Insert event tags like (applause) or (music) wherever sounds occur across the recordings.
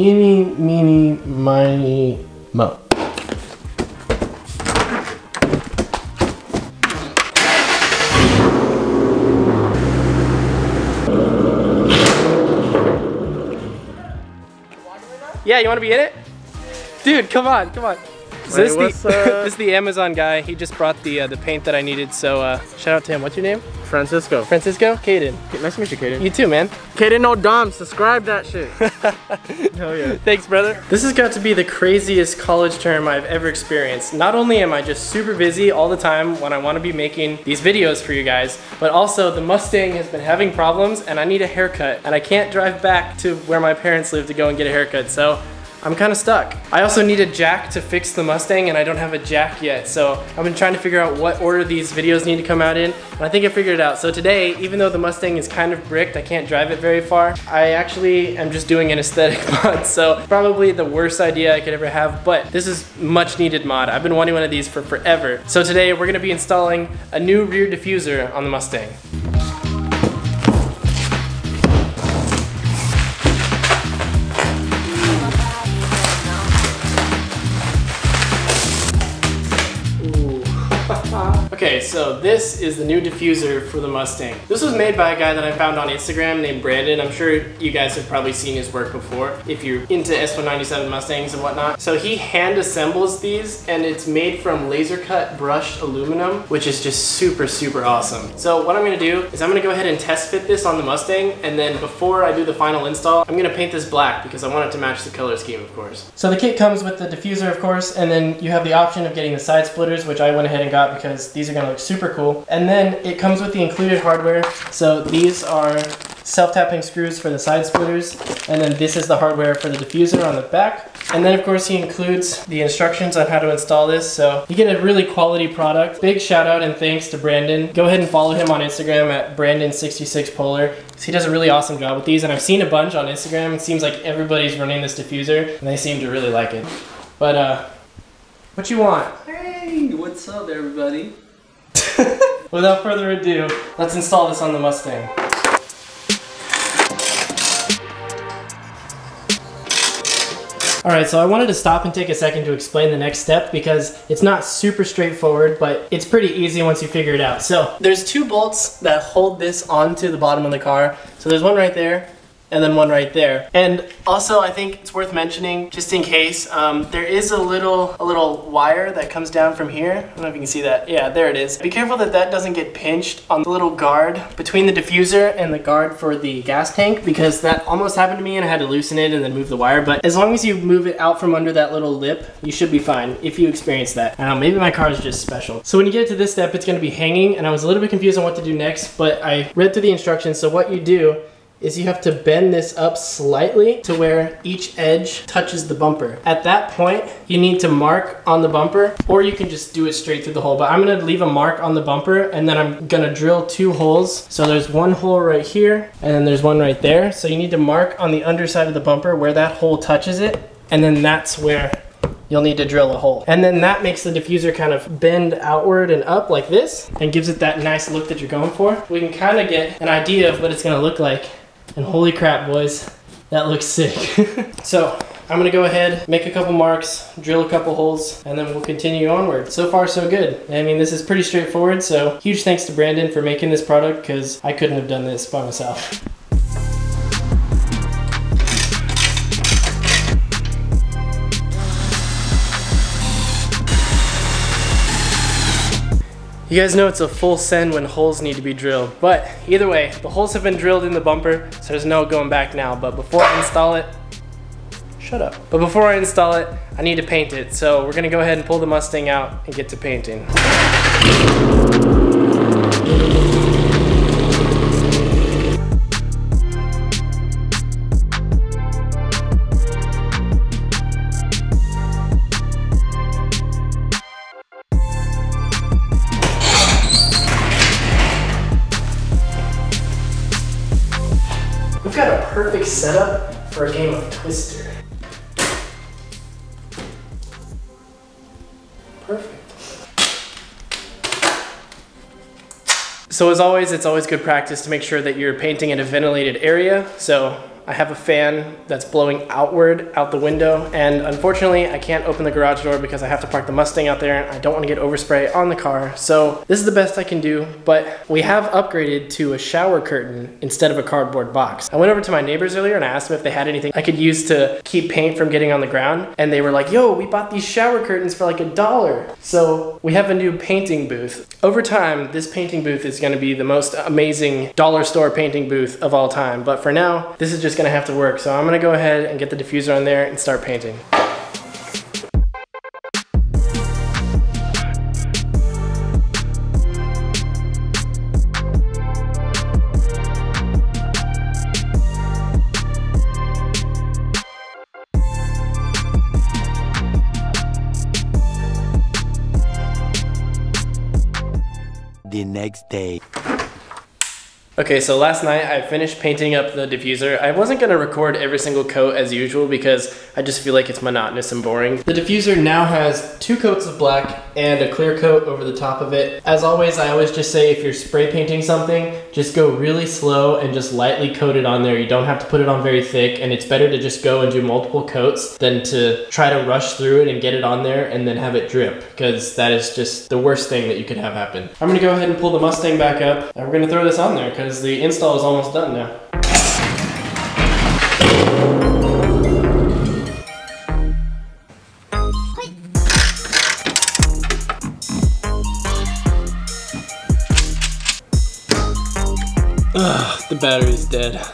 Eeny, meeny, miny, mo. Yeah, you want to be in it? Dude, come on, come on. So Hey, this, is the, (laughs) this is the Amazon guy. He just brought the uh, the paint that I needed. So uh, shout out to him. What's your name? Francisco. Francisco? Kaidan. Nice to meet you, Kaidan. You too, man. Kaidan Odom. Subscribe that shit. (laughs) Hell yeah. Thanks, brother. This has got to be the craziest college term I've ever experienced. Not only am I just super busy all the time when I want to be making these videos for you guys, but also the Mustang has been having problems and I need a haircut and I can't drive back to where my parents live to go and get a haircut. So I'm kind of stuck. I also need a jack to fix the Mustang and I don't have a jack yet. So I've been trying to figure out what order these videos need to come out in and I think I figured it out. So today, even though the Mustang is kind of bricked, I can't drive it very far, I actually am just doing an aesthetic (laughs) mod. So probably the worst idea I could ever have, but this is much needed mod. I've been wanting one of these for forever. So today we're gonna be installing a new rear diffuser on the Mustang. So this is the new diffuser for the Mustang. This was made by a guy that I found on Instagram named Brandon. I'm sure you guys have probably seen his work before if you're into S197 Mustangs and whatnot. So he hand assembles these and it's made from laser cut brushed aluminum, which is just super, super awesome. So what I'm gonna do is I'm gonna go ahead and test fit this on the Mustang and then before I do the final install, I'm gonna paint this black because I want it to match the color scheme, of course. So the kit comes with the diffuser, of course, and then you have the option of getting the side splitters, which I went ahead and got because these are gonna look super cool. And then it comes with the included hardware. So these are self-tapping screws for the side splitters, and then this is the hardware for the diffuser on the back. And then of course he includes the instructions on how to install this, so you get a really quality product. Big shout out and thanks to Brandon. Go ahead and follow him on Instagram at Brandon66Polar. He does a really awesome job with these, and I've seen a bunch on Instagram. It seems like everybody's running this diffuser, and they seem to really like it. But uh, what you want? Hey, what's up, everybody? (laughs) Without further ado, let's install this on the Mustang. Alright, so I wanted to stop and take a second to explain the next step because it's not super straightforward, but it's pretty easy once you figure it out. So, there's two bolts that hold this onto the bottom of the car. So there's one right there, and then one right there. And also, I think it's worth mentioning, just in case, um, there is a little a little wire that comes down from here. I don't know if you can see that. Yeah, there it is. Be careful that that doesn't get pinched on the little guard between the diffuser and the guard for the gas tank because that almost happened to me and I had to loosen it and then move the wire. But as long as you move it out from under that little lip, you should be fine if you experience that. I don't know, maybe my car is just special. So when you get to this step, it's gonna be hanging and I was a little bit confused on what to do next, but I read through the instructions. So what you do is you have to bend this up slightly to where each edge touches the bumper. At that point, you need to mark on the bumper, or you can just do it straight through the hole. But I'm gonna leave a mark on the bumper, and then I'm gonna drill two holes. So there's one hole right here, and then there's one right there. So you need to mark on the underside of the bumper where that hole touches it, and then that's where you'll need to drill a hole. And then that makes the diffuser kind of bend outward and up like this and gives it that nice look that you're going for. We can kind of get an idea of what it's gonna look like. And holy crap, boys, that looks sick. (laughs) so I'm gonna go ahead, make a couple marks, drill a couple holes, and then we'll continue onward. So far, so good. I mean, this is pretty straightforward, so huge thanks to Brandon for making this product because I couldn't have done this by myself. You guys know it's a full send when holes need to be drilled, but either way, the holes have been drilled in the bumper, so there's no going back now. But before I install it, shut up. But before I install it, I need to paint it. So we're gonna go ahead and pull the Mustang out and get to painting. Perfect setup for a game of Twister. Perfect. So as always, it's always good practice to make sure that you're painting in a ventilated area. So I have a fan that's blowing outward out the window, and unfortunately, I can't open the garage door because I have to park the Mustang out there, and I don't want to get overspray on the car. So this is the best I can do, but we have upgraded to a shower curtain instead of a cardboard box. I went over to my neighbors earlier and I asked them if they had anything I could use to keep paint from getting on the ground, and they were like, yo, we bought these shower curtains for like a dollar. So we have a new painting booth. Over time, this painting booth is gonna be the most amazing dollar store painting booth of all time. But for now, this is just gonna have to work. So I'm gonna go ahead and get the diffuser on there and start painting. the next day. Okay, so last night I finished painting up the diffuser. I wasn't gonna record every single coat as usual because I just feel like it's monotonous and boring. The diffuser now has two coats of black and a clear coat over the top of it. As always, I always just say if you're spray painting something, just go really slow and just lightly coat it on there. You don't have to put it on very thick and it's better to just go and do multiple coats than to try to rush through it and get it on there and then have it drip because that is just the worst thing that you could have happen. I'm gonna go ahead and pull the Mustang back up and we're gonna throw this on there because the install is almost done now. Ugh, the battery's dead.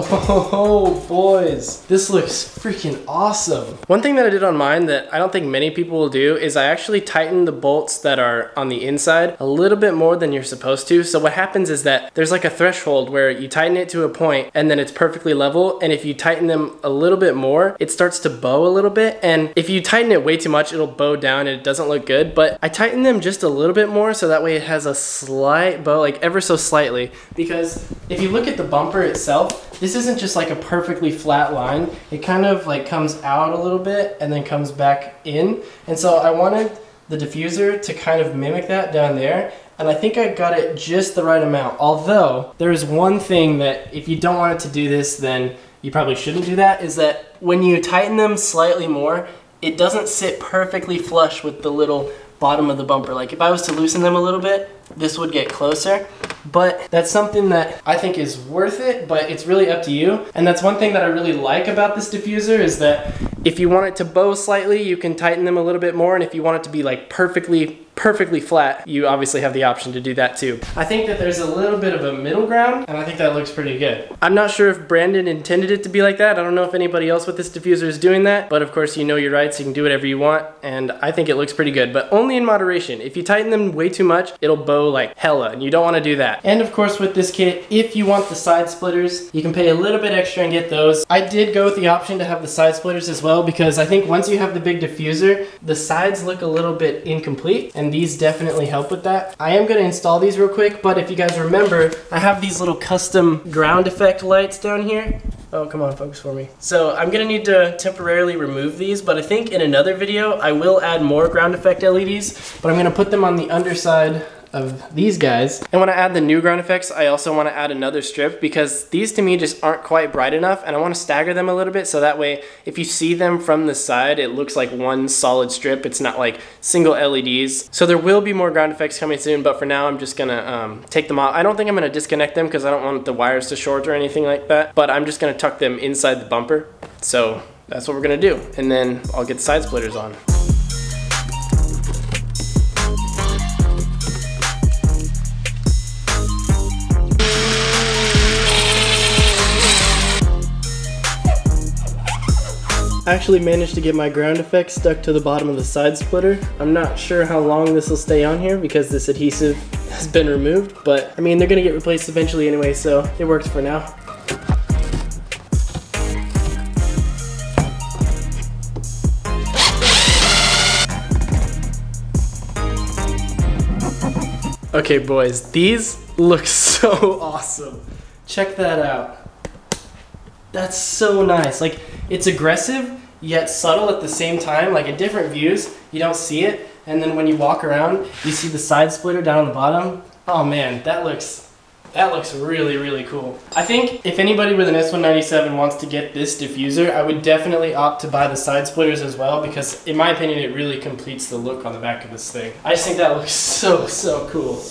Oh, boys. This looks freaking awesome. One thing that I did on mine that I don't think many people will do is I actually tighten the bolts that are on the inside a little bit more than you're supposed to. So what happens is that there's like a threshold where you tighten it to a point and then it's perfectly level. And if you tighten them a little bit more, it starts to bow a little bit. And if you tighten it way too much, it'll bow down and it doesn't look good. But I tighten them just a little bit more so that way it has a slight bow, like ever so slightly. Because if you look at the bumper itself, this isn't just like a perfectly flat line. It kind of like comes out a little bit and then comes back in. And so I wanted the diffuser to kind of mimic that down there. And I think I got it just the right amount. Although there is one thing that if you don't want it to do this, then you probably shouldn't do that, is that when you tighten them slightly more, it doesn't sit perfectly flush with the little bottom of the bumper. Like if I was to loosen them a little bit, this would get closer. But that's something that I think is worth it, but it's really up to you. And that's one thing that I really like about this diffuser is that if you want it to bow slightly, you can tighten them a little bit more. And if you want it to be like perfectly perfectly flat, you obviously have the option to do that too. I think that there's a little bit of a middle ground, and I think that looks pretty good. I'm not sure if Brandon intended it to be like that. I don't know if anybody else with this diffuser is doing that, but of course you know your rights, you can do whatever you want, and I think it looks pretty good, but only in moderation. If you tighten them way too much, it'll bow like hella, and you don't want to do that. And of course with this kit, if you want the side splitters, you can pay a little bit extra and get those. I did go with the option to have the side splitters as well, because I think once you have the big diffuser, the sides look a little bit incomplete, and these definitely help with that. I am going to install these real quick, but if you guys remember, I have these little custom ground effect lights down here. Oh, come on, focus for me. So I'm gonna need to temporarily remove these, but I think in another video, I will add more ground effect LEDs, but I'm gonna put them on the underside of these guys. And when I add the new ground effects, I also want to add another strip because these to me just aren't quite bright enough and I want to stagger them a little bit so that way if you see them from the side, it looks like one solid strip. It's not like single LEDs. So there will be more ground effects coming soon, but for now I'm just gonna um, take them off. I don't think I'm gonna disconnect them because I don't want the wires to short or anything like that, but I'm just gonna tuck them inside the bumper. So that's what we're gonna do. And then I'll get the side splitters on. I actually managed to get my ground effect stuck to the bottom of the side splitter. I'm not sure how long this will stay on here because this adhesive (laughs) has been removed, but I mean, they're gonna get replaced eventually anyway, so it works for now. Okay, boys, these look (laughs) so awesome. Check that out. That's so nice. Like, it's aggressive, yet subtle at the same time. Like, at different views, you don't see it. And then when you walk around, you see the side splitter down on the bottom. Oh man, that looks That looks really, really cool. I think if anybody with an S197 wants to get this diffuser, I would definitely opt to buy the side splitters as well because in my opinion, it really completes the look on the back of this thing. I just think that looks so, so cool.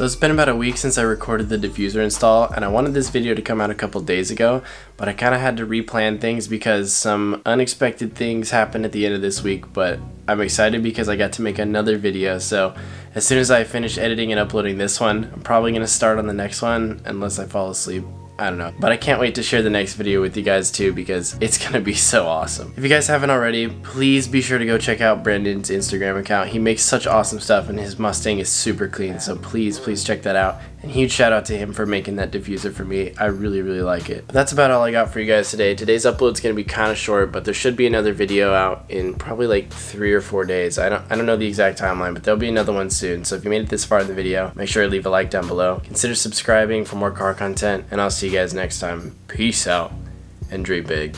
So it's been about a week since I recorded the diffuser install and I wanted this video to come out a couple days ago, but I kind of had to replan things because some unexpected things happened at the end of this week, but I'm excited because I got to make another video. So as soon as I finish editing and uploading this one, I'm probably going to start on the next one unless I fall asleep. I don't know. But I can't wait to share the next video with you guys too because it's gonna be so awesome. If you guys haven't already, please be sure to go check out Brandon's Instagram account. He makes such awesome stuff and his Mustang is super clean. So please, please check that out. And huge shout out to him for making that diffuser for me. I really, really like it. That's about all I got for you guys today. Today's upload is gonna be kind of short, but there should be another video out in probably like three or four days. I don't, I don't know the exact timeline, but there'll be another one soon. So if you made it this far in the video, make sure to leave a like down below. Consider subscribing for more car content, and I'll see you guys next time. Peace out and dream big.